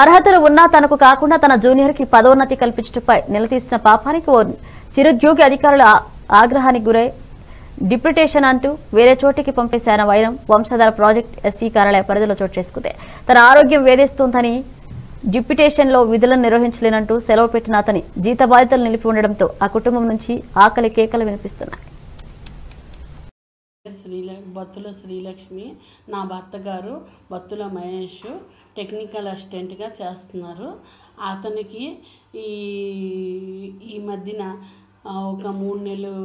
అర్హతలు ఉన్నా తనకు కాకుండా తన జూనియర్కి పదోన్నతి కల్పించడంపై నిలదీసిన పాపానికి ఓ చిరుద్యోగి అధికారుల ఆగ్రహానికి గురై డిప్యుటేషన్ అంటూ వేరే చోటికి పంపేశాన వైరం. వంశధార ప్రాజెక్ట్ ఎస్సీ కార్యాలయ పరిధిలో చోటు చేసుకుంది. తన ఆరోగ్యం వేధిస్తోందని డిప్యుటేషన్లో విధులను నిర్వహించలేనంటూ సెలవు పెట్టిన అతని జీత బాధ్యతలు నిలిపి ఉండడంతో ఆ కుటుంబం నుంచి ఆకలి కేకలు వినిపిస్తున్నాయి. శ్రీల బత్తుల శ్రీలక్ష్మి నా భర్త గారు బత్తుల మహేష్ టెక్నికల్ అసిస్టెంట్గా చేస్తున్నారు. అతనికి ఈ ఈ మధ్యన ఒక మూడు నెలలు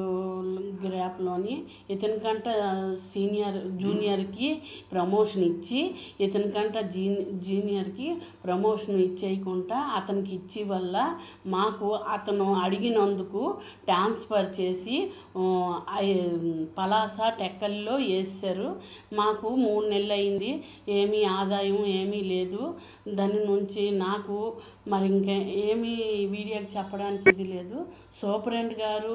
గ్యాప్లోని ఇతనికంట సీనియర్ జూనియర్కి ప్రమోషన్ ఇచ్చి ఇతనికంట జీ జూనియర్కి ప్రమోషన్ ఇచ్చేయకుండా అతనికి ఇచ్చి వల్ల మాకు అతను అడిగినందుకు ట్రాన్స్ఫర్ చేసి పలాస టెక్కల్లో వేసారు మాకు మూడు నెలలు అయింది ఏమీ ఆదాయం ఏమీ లేదు. దాని నుంచి నాకు మరి ఇంకా ఏమీ వీడియోకి చెప్పడానికి ఇది లేదు. సూపరెంట్ గారు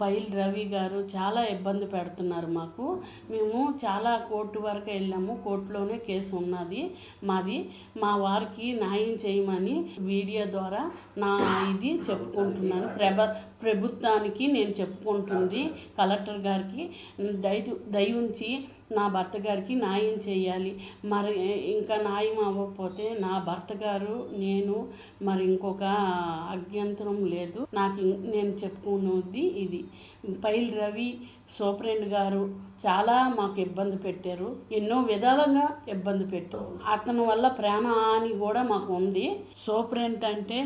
పైల్ రవి గారు చాలా చాలా ఇబ్బంది పెడుతున్నారు మాకు. మేము చాలా కోర్టు వరకు వెళ్ళాము. కోర్టులోనే కేసు ఉన్నది మాది. మా వారికి న్యాయం చేయమని వీడియో ద్వారా నా ఇది చెప్పుకుంటున్నాను. ప్రభ ప్రభుత్వానికి నేను చెప్పుకుంటుంది. కలెక్టర్ గారికి దయ దయ ఉంచి నా భర్త గారికి న్యాయం చేయాలి. మరి ఇంకా న్యాయం అవ్వకపోతే నా భర్త గారు నేను మరి ఇంకొక అభ్యంతరం లేదు. నాకు ఇం- నేను చెప్పుకున్నది ఇది. పైల్ రవి సూపరెంట్ గారు చాలా మాకు ఇబ్బంది పెట్టారు. ఎన్నో విధాలుగా ఇబ్బంది పెట్టారు అతని వల్ల ప్రాణ హాని కూడా మాకు ఉంది. సూపరెంట్ అంటే